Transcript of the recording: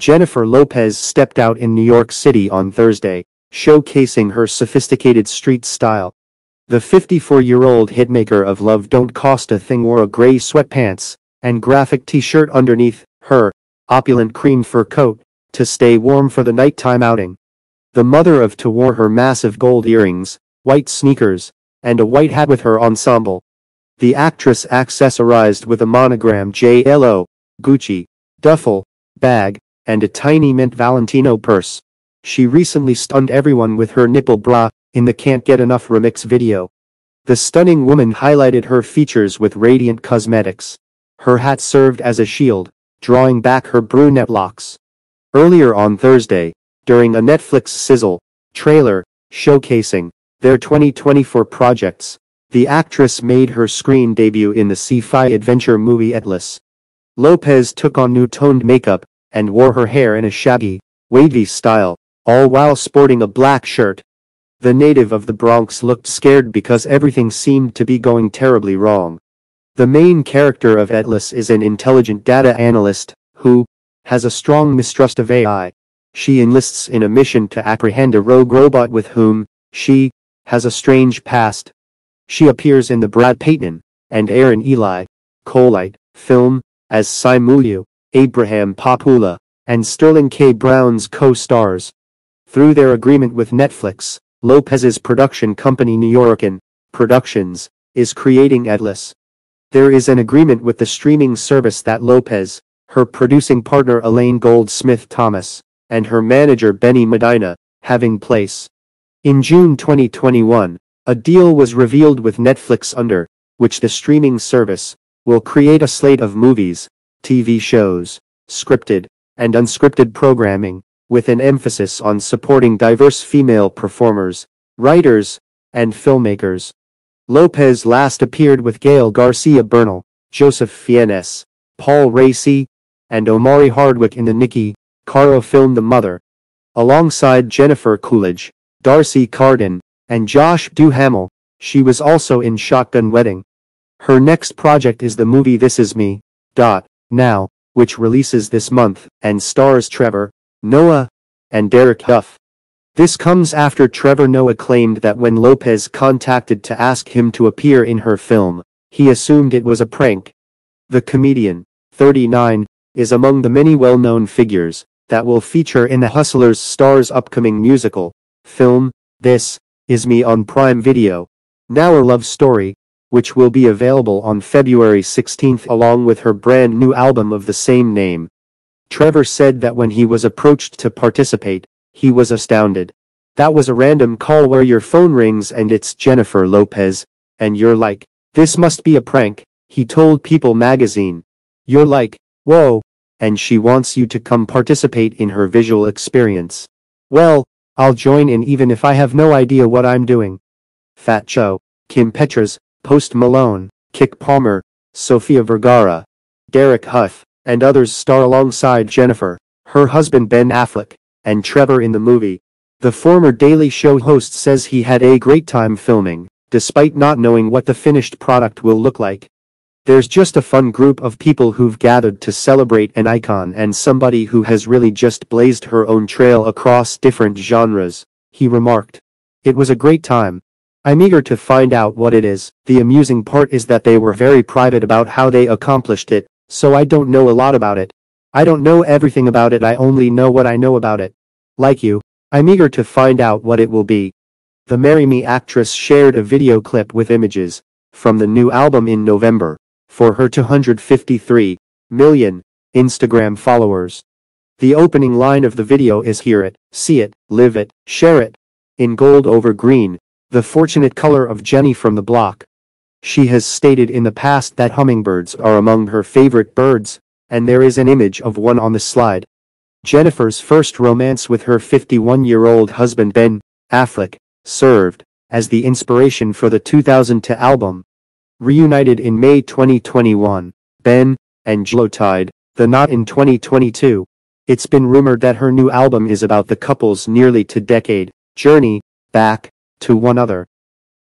Jennifer Lopez stepped out in New York City on Thursday, showcasing her sophisticated street style. The 54-year-old hitmaker of Love Don't Cost a Thing wore a gray sweatpants and graphic t-shirt underneath her opulent cream fur coat to stay warm for the nighttime outing. The mother of two wore her massive gold earrings, white sneakers, and a white hat with her ensemble. The actress accessorized with a monogram JLO, Gucci, duffel, bag, and a tiny mint Valentino purse. She recently stunned everyone with her nipple bra in the Can't Get Enough remix video. The stunning woman highlighted her features with radiant cosmetics. Her hat served as a shield, drawing back her brunette locks. Earlier on Thursday, during a Netflix sizzle trailer showcasing their 2024 projects, the actress made her screen debut in the sci-fi adventure movie Atlas. Lopez took on new toned makeup and wore her hair in a shaggy, wavy style, all while sporting a black shirt. The native of the Bronx looked scared because everything seemed to be going terribly wrong. The main character of Atlas is an intelligent data analyst who has a strong mistrust of AI. She enlists in a mission to apprehend a rogue robot with whom she has a strange past. She appears in the Brad Peyton and Aron Eli Coleite film as Simu Liu. Abraham Popoola, and Sterling K. Brown's co-stars. Through their agreement with Netflix, Lopez's production company Nuyorican Productions is creating Atlas. There is an agreement with the streaming service that Lopez, her producing partner Elaine Goldsmith Thomas, and her manager Benny Medina, having place. In June 2021, a deal was revealed with Netflix under which the streaming service will create a slate of movies, TV shows, scripted, and unscripted programming, with an emphasis on supporting diverse female performers, writers, and filmmakers. Lopez last appeared with Gael Garcia Bernal, Joseph Fiennes, Paul Raci, and Omari Hardwick in the Niki Caro film The Mother. Alongside Jennifer Coolidge, D'Arcy Carden, and Josh Duhamel, she was also in Shotgun Wedding. Her next project is the movie This Is Me. Dot. Now, which releases this month and stars Trevor, Noah, and Derek Hough. This comes after Trevor Noah claimed that when Lopez contacted to ask him to appear in her film, he assumed it was a prank. The comedian, 39, is among the many well-known figures that will feature in the Hustlers star's upcoming musical film, This Is Me on Prime Video. Now a love story, which will be available on February 16 along with her brand new album of the same name. Trevor said that when he was approached to participate, he was astounded. That was a random call where your phone rings and it's Jennifer Lopez, and you're like, this must be a prank, he told People magazine. You're like, whoa, and she wants you to come participate in her visual experience. Well, I'll join in even if I have no idea what I'm doing. Fat Joe, Kim Petras, Post Malone, Keke Palmer, Sofia Vergara, Derek Hough, and others star alongside Jennifer, her husband Ben Affleck, and Trevor in the movie. The former Daily Show host says he had a great time filming, despite not knowing what the finished product will look like. There's just a fun group of people who've gathered to celebrate an icon and somebody who has really just blazed her own trail across different genres, he remarked. It was a great time, I'm eager to find out what it is. The amusing part is that they were very private about how they accomplished it, so I don't know a lot about it. I don't know everything about it I only know what I know about it. Like you, I'm eager to find out what it will be. The Marry Me actress shared a video clip with images from the new album in November for her 253 million Instagram followers. The opening line of the video is hear it, see it, live it, share it in gold over green the fortunate color of Jenny from the block. She has stated in the past that hummingbirds are among her favorite birds, and there is an image of one on the slide. Jennifer's first romance with her 51-year-old husband Ben Affleck served as the inspiration for the 2002 album. Reunited in May 2021, Ben and J.Lo tied the knot in 2022. It's been rumored that her new album is about the couple's nearly two-decade journey back to one other.